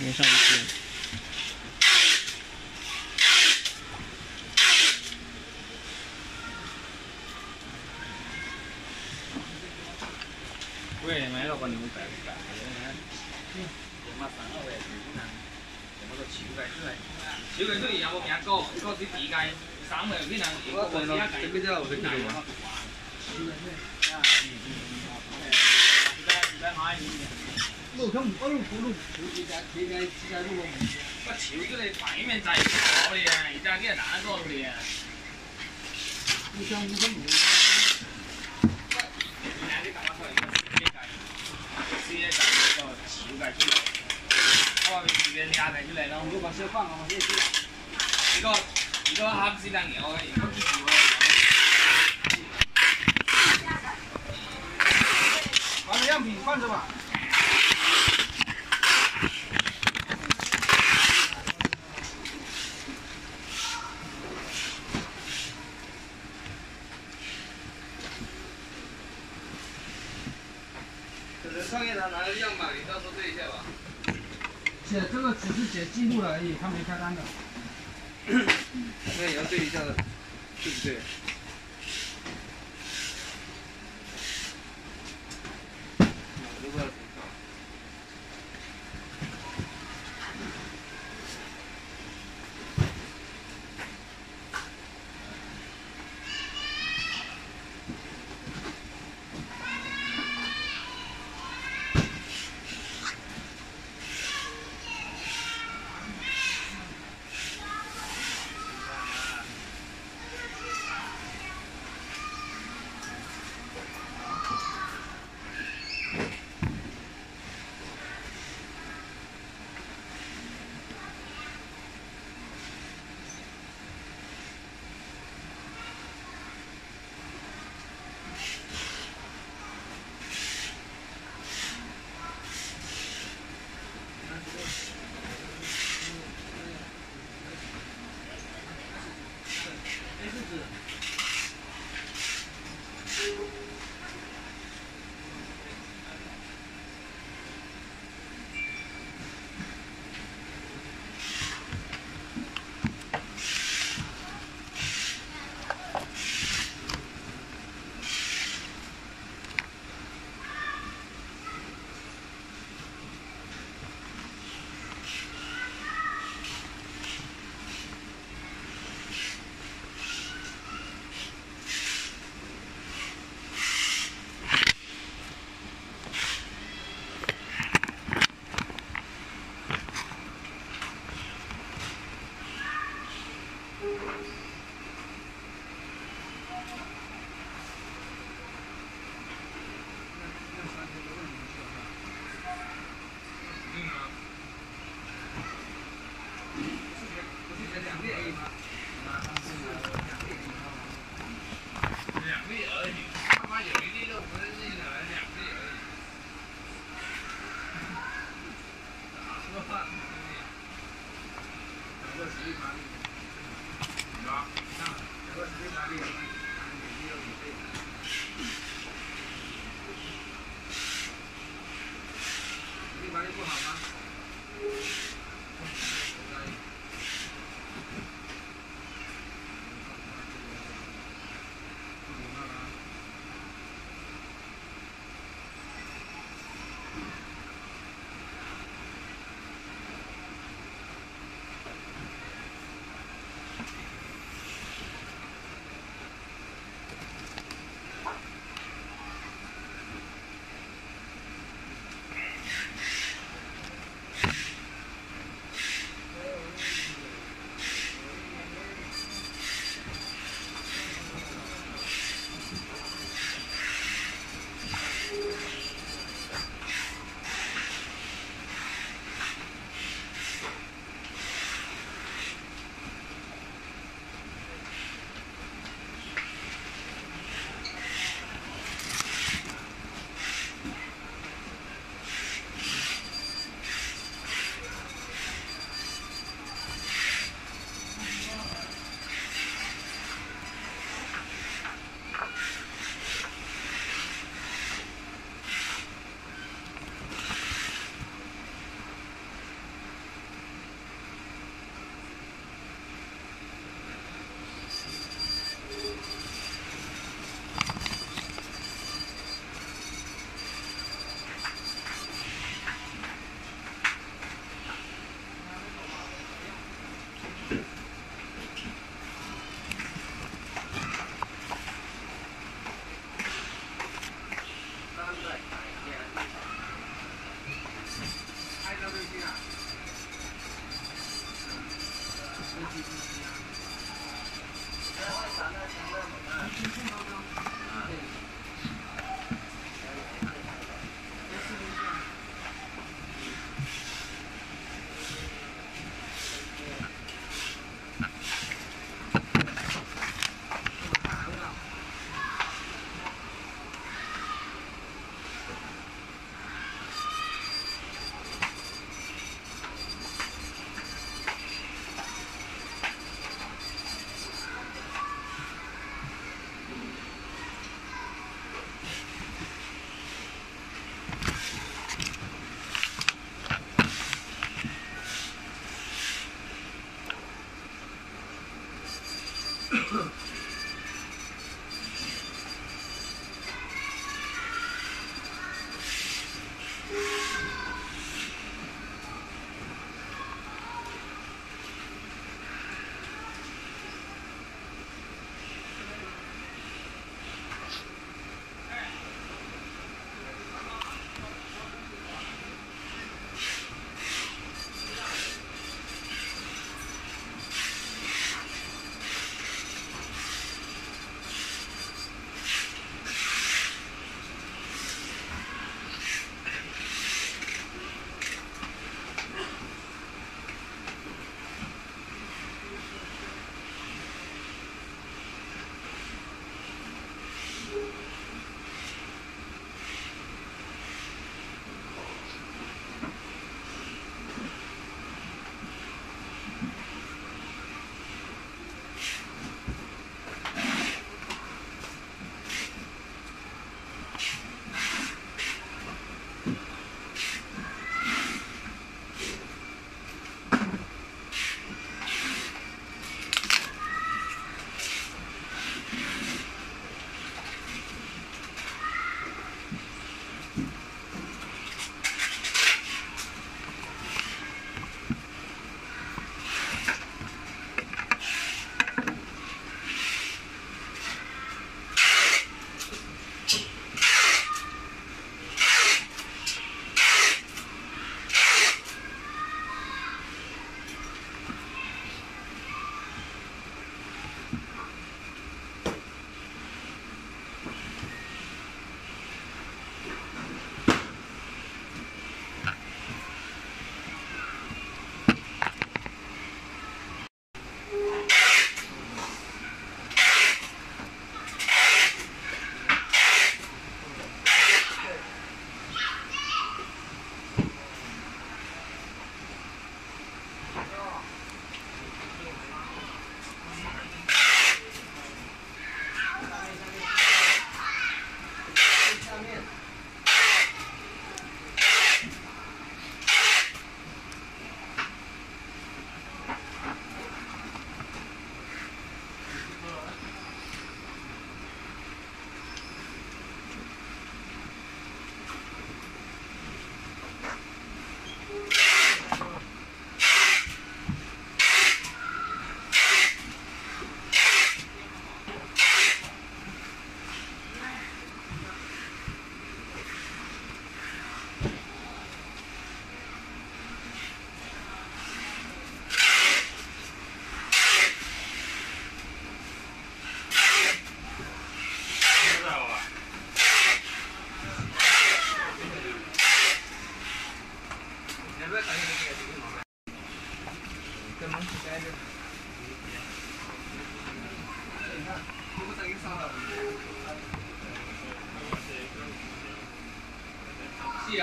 摸上一边。quê này máy đâu còn nhiều cả cả đấy để mà sáng ở về thì cũng làm để mà có chiếu cái thứ này chiếu cái thứ gì à một nhà cô cô tí tí cái sáng về cái nào chỉ có bốn cái cái bây giờ là cái gì mà Hãy subscribe cho kênh Ghiền Mì Gõ Để không bỏ lỡ những video hấp dẫn 把从不露葫芦，里面。我球都在外面，搞一家给哪搞的你想五想你俩在干嘛？说一个，谁在？谁搞球？在？我旁边那边俩在就来把放了，一个一个还不是两年哦，一个几年哦？把样品放着吧。上一台拿个样板，你到时候对一下吧。写这个只是写记录了而已，他没开单的。所也要对一下，的，对不对？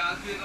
家对他。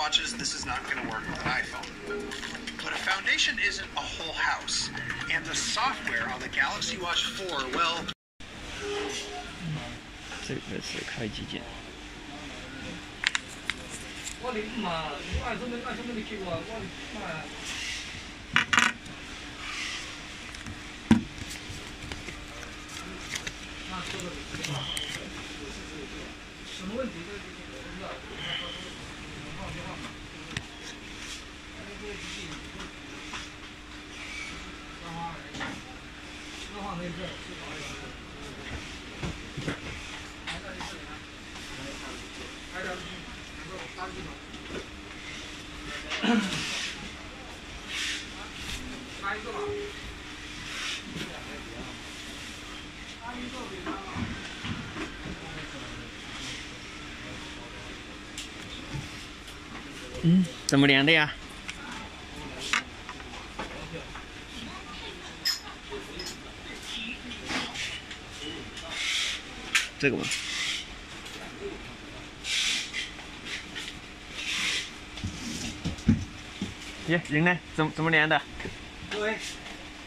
watches, this is not going to work with an iPhone. But a foundation isn't a whole house. And the software on the Galaxy Watch 4, well, 这个是开机键。我你嘛，我爱什么爱什么你给我，我妈。那说的什么问题？这这我不知道。 嗯，怎么连的呀？这个吗？耶，人呢？怎么怎么连的？喂，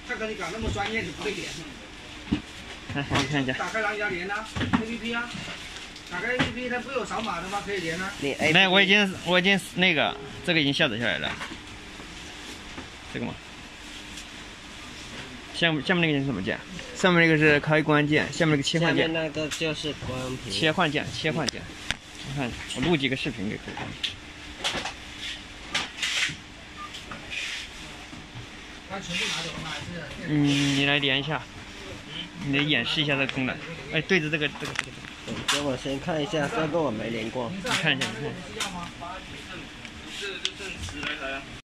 他跟你搞那么专业，你不会连吗？来，我看一下。打开蓝牙连啊，APP 啊，打开 APP，它不有扫码的吗？可以连啊。你哎，那我已经，我已经那个，这个已经下载下来了。这个吗？下面下面那个键什么键？上面那个是开关键，下面那个切换键。面那个就是关屏。切换键，切换键。你看，我录几个视频给可以。他了嗯，你来连一下，你来演示一下这个功能。哎，对着这个这个这个。等我先看一下，这个我没连过。你看一下，你看。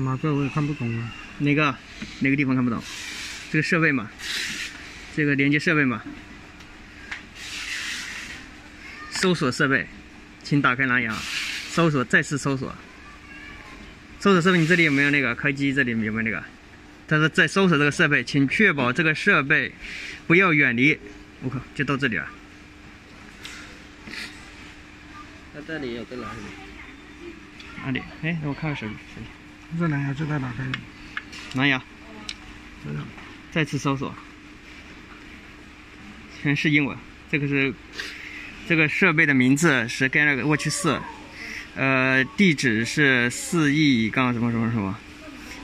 妈，这我也看不懂啊！哪个？哪个地方看不懂？这个设备嘛，这个连接设备嘛。搜索设备，请打开蓝牙，搜索，再次搜索。搜索设备，你这里有没有那个开机？这里有没有那个？他说在搜索这个设备，请确保这个设备不要远离。我靠，就到这里了。他这里有个蓝牙。哪里？哎，让我看看手机。这蓝牙就在哪开的？蓝牙，再次搜索，全是英文。这个是这个设备的名字是 g a 那个 Watch 四，呃，地址是四 E 杠什么什么什么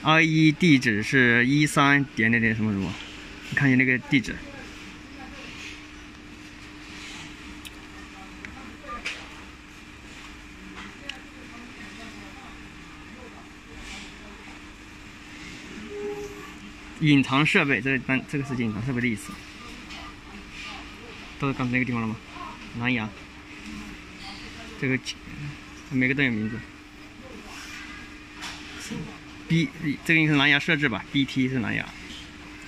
，I E 地址是一三点点点什么什么，你看一下那个地址。隐藏设备，这个单，这个是隐藏设备的意思。到刚才那个地方了吗？蓝牙。这个每个都有名字。B，这个应该是蓝牙设置吧？BT 是蓝牙。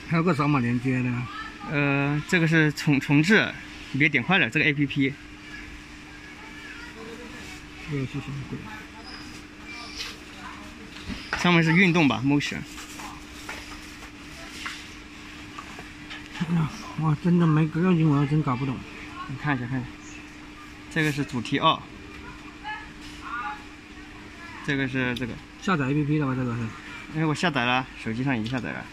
还有个扫码连接的。呃，这个是重重置，你别点快了，这个 APP。个是什么鬼？上面是运动吧，Motion。我真的没搞懂，英文真搞不懂。你看一下，看，一下，这个是主题二，这个是这个。下载 A P P 了吧？这个是？哎，我下载了，手机上已经下载了。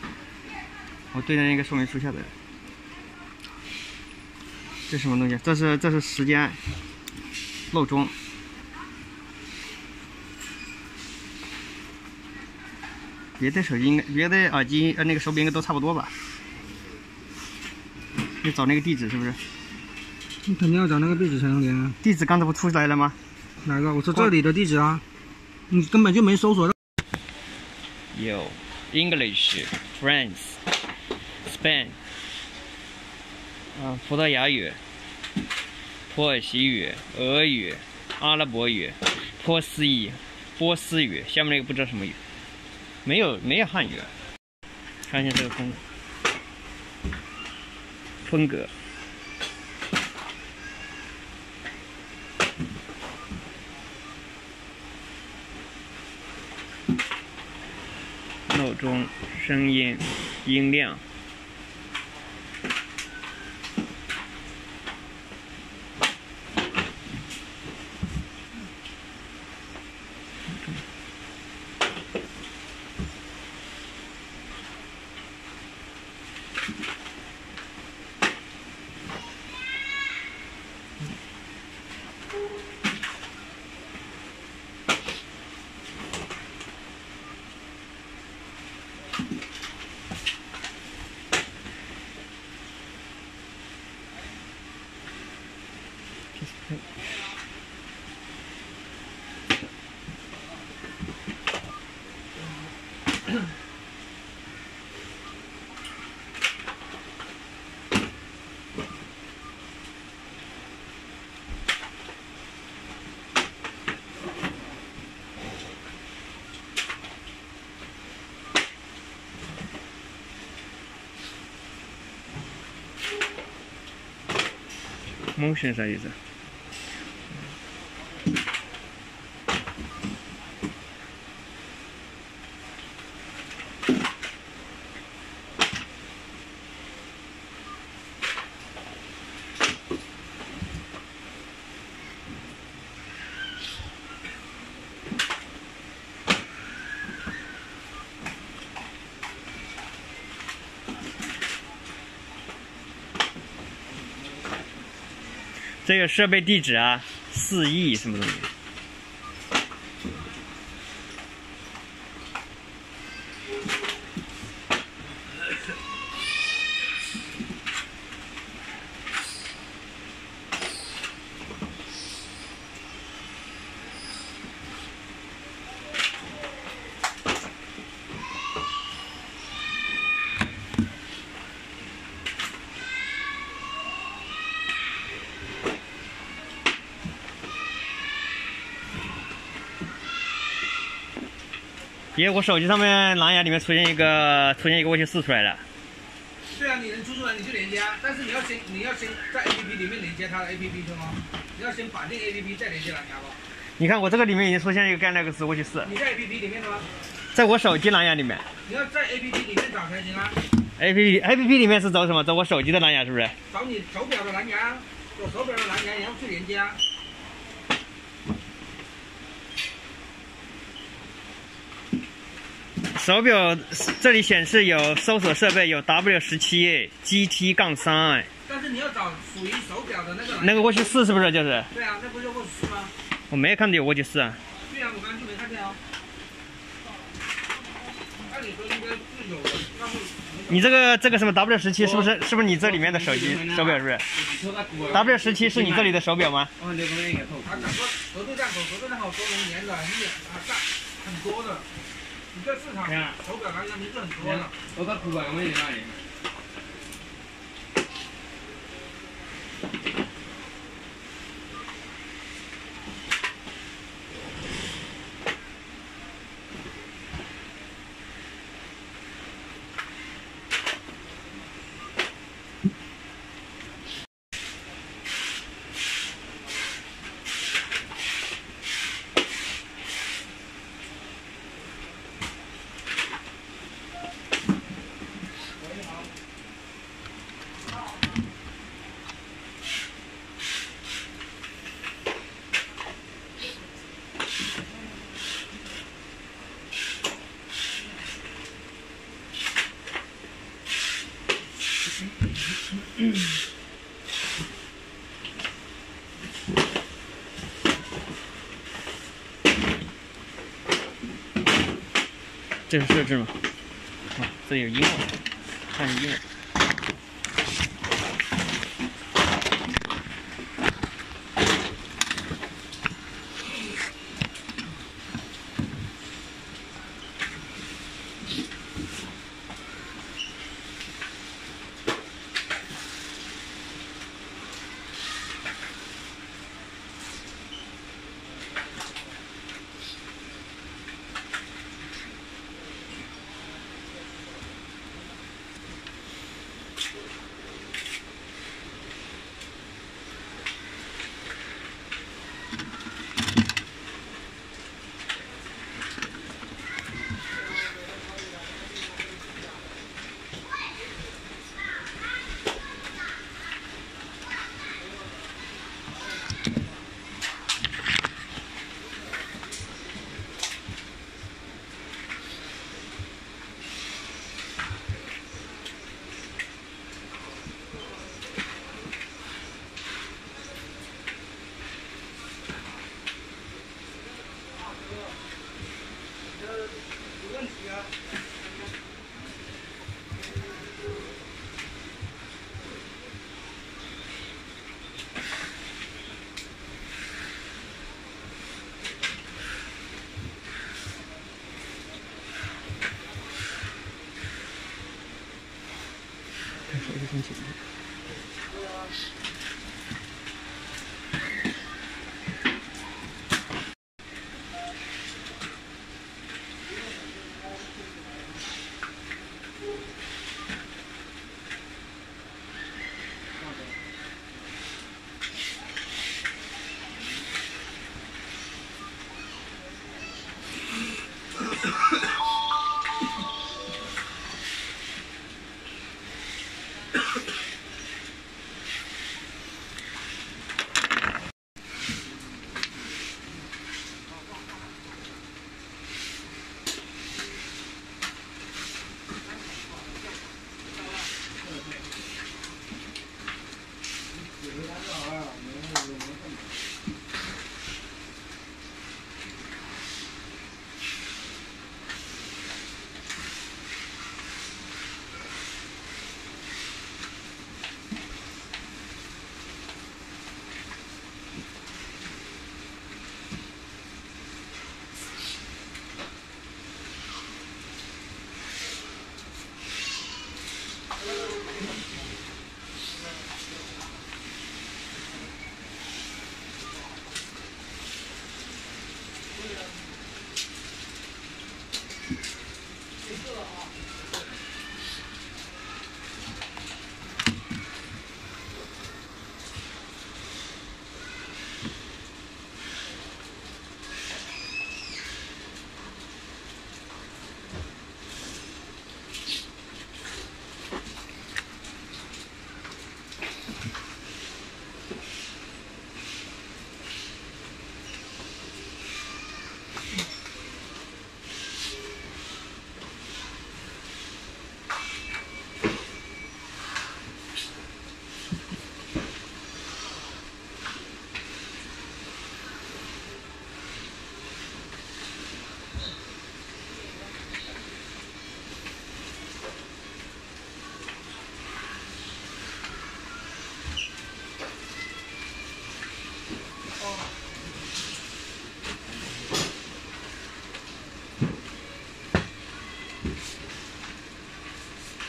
我对着那个说明书下载的。这什么东西？这是这是时间，闹钟。别的手机应该，别的耳机呃那个手柄应该都差不多吧。找那个地址是不是？你肯定要找那个地址才能连。啊。地址刚才不出来了吗？哪个？我说这里的地址啊。你根本就没搜索。到。有，English, f r e n c e s p a i n 啊，葡萄牙语、土耳其语、俄语、阿拉伯语、波斯语、波斯语。下面那个不知道什么语。没有，没有汉语。看一下这个功能。风格，闹钟，声音，音量。wszystko. Mão chanjar, 这个设备地址啊，四亿什么东西。因为我手机上面蓝牙里面出现一个出现一个沃趣四出来了。对啊，你能出出来你就连接，啊，但是你要先你要先在 A P P 里面连接它的 A P P 是吗？你要先绑定 A P P 再连接蓝牙咯。你看我这个里面已经出现一个干那个沃趣斯。你在 A P P 里面的吗？在我手机蓝牙里面。你要在 A P P 里面找才行啊。A P P A P P 里面是找什么？找我手机的蓝牙是不是？找你手表的蓝牙，找手表的蓝牙然后去连接。啊。手表这里显示有搜索设备有 W 十七 GT 杠三，但是你要找属于手表的那个那个沃几四是不是？就是。对啊，那不是沃几四吗？我没有看到有沃几四啊。对啊，我刚刚就没看见啊。按理说应该是有，你这个这个什么 W 十七是不是是不是你这里面的手机手表是不是？W 十七是你这里的手表吗？啊，那个那个，他两个隔壁站口，隔壁那好多龙岩的，很多的。在市场手表还是没挣多少呢，我在珠宝门里卖。这是设置吗？啊，这有音文，看音文。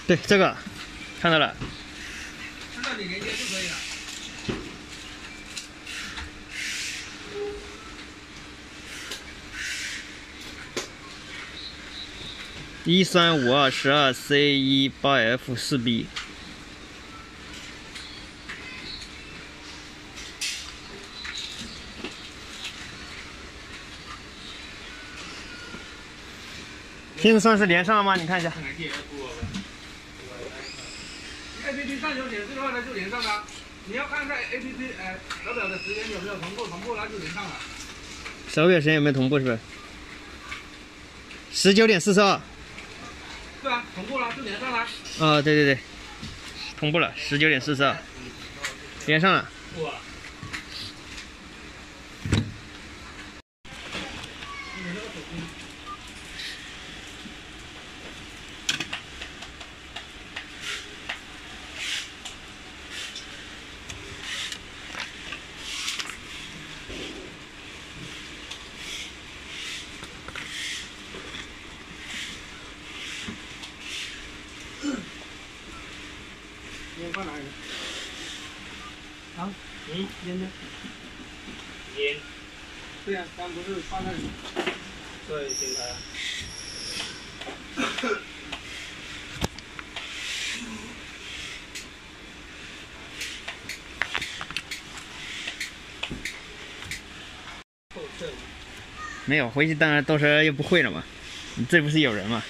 对，这个看到了。到你连接就可以了。一三五二十二 c 一八 f 四 b。现在算是连上了吗？你看一下。上有显示的话它就连上了。你要看一下 APP 哎手表的时间有没有同步，同步那就连上了。手表时间有没有同步是不是？十九点四十二。对啊，同步了就连上了。啊，对对对，同步了，十九点四十二，连上了。哇。连的，连，对啊，刚不是放那里？对，进来。没有回去，当然到时候又不会了嘛。你这不是有人吗？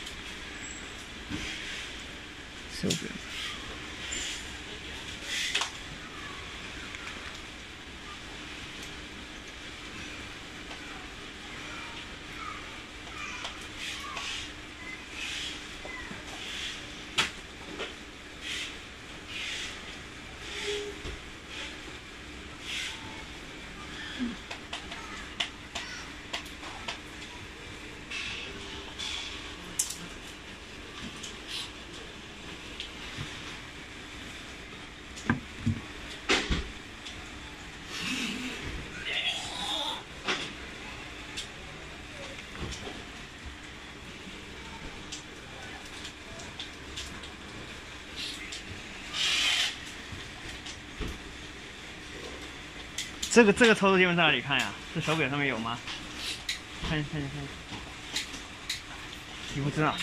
这个这个操作界面在哪里看呀？这手表上面有吗？看，一下看，一下看，一下，你不知道。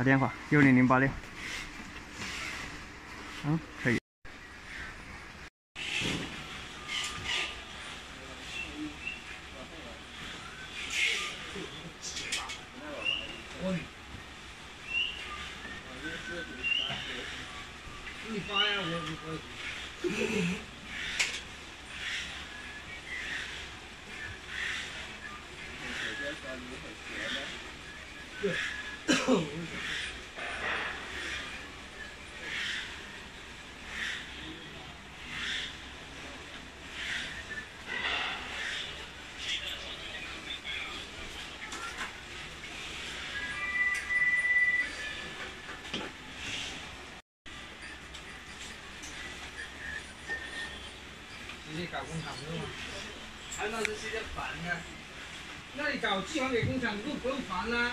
打电话：六零零八六。工厂不用还，那是需要还的。那你搞寄还给工厂，你都不用烦啦。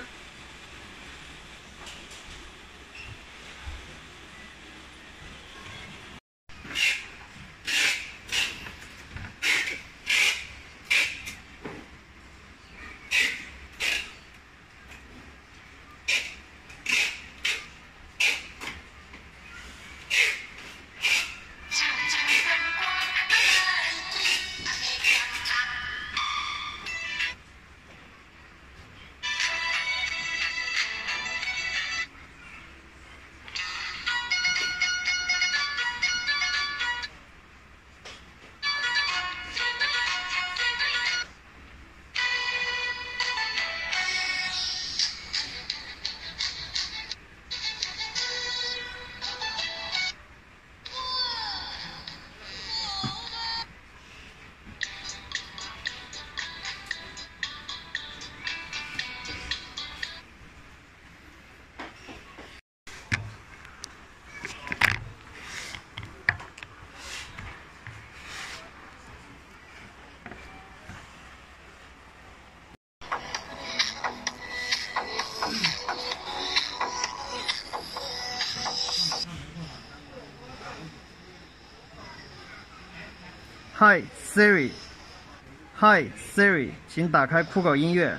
Hi Siri，Hi Siri，请打开酷狗音乐。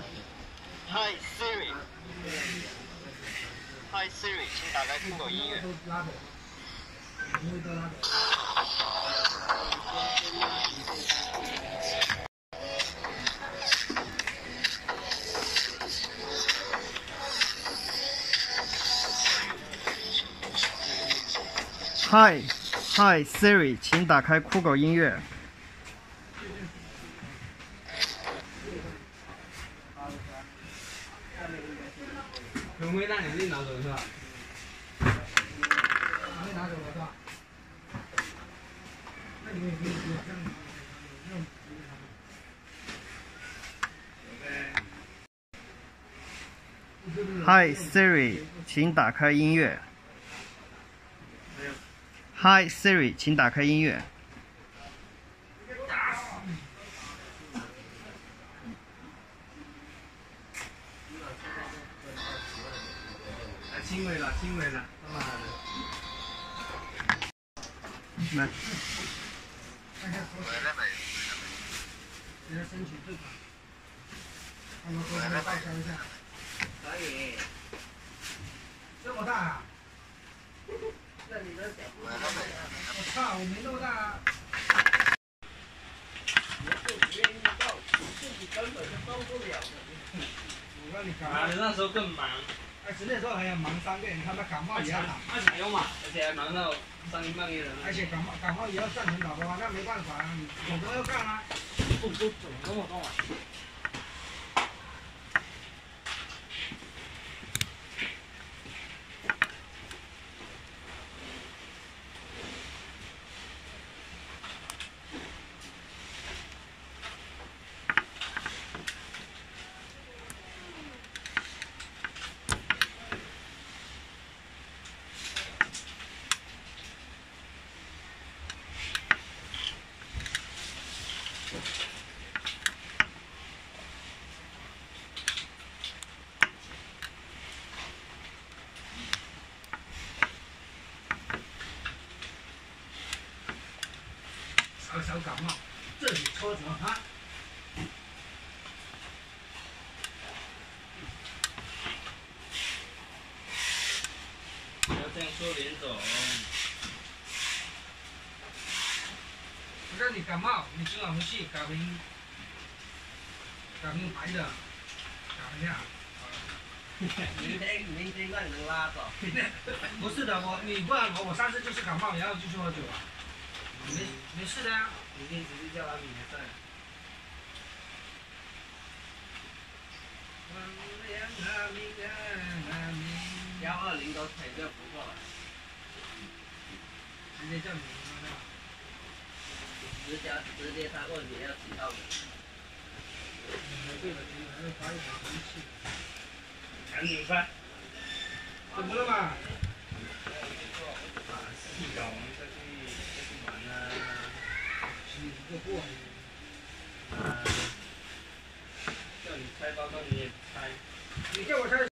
Hi Siri，Hi Siri，请打开酷狗音乐。Hi，Hi Siri，请打开酷狗音乐。准备拿行李拿走是吧？准备拿走了是吧？那你们也跟我们一样。Hi Siri，请打开音乐。Hi Siri，请打开音乐。进来了，进来了。他妈的？来。回来买。给申请退款，他们说可报销一下。可以。这么大啊？我操，我没那么大。就不愿意报，自己根本就报不了的。你看你。那时候更忙。那时候还要忙三个人，他感冒也要打，用嘛？而且还忙到三更半的而且感冒感冒也要上领导的话，那没办法啊，你总要干啊。怎么啊？感冒，你今晚不去，搞成搞成白的，搞一下。明天明天那能拉倒。不是的，我你不然我我上次就是感冒，然后就去喝酒了。没没事的呀，明天直接叫他明天。幺二零都肯定不过来，直接叫你。直接直接拆过去，要几刀？赶紧翻，怎么了嘛？啊，是搞完再去再去玩啊？去一个过啊？叫你拆包装你拆？你叫我拆？